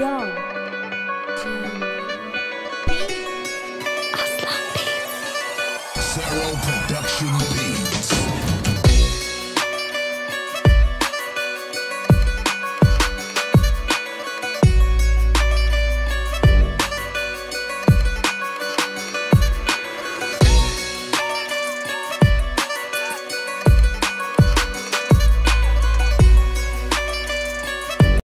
Dom. Aslan Zero Production